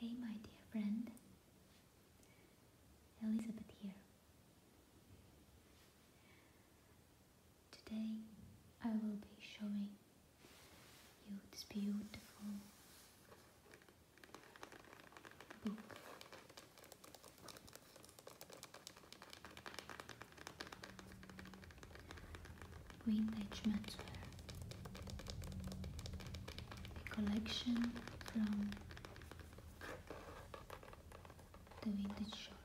Hey, my dear friend, Elizabeth here. Today I will be showing you this beautiful book. Vintage Menswear, a collection from vintage shop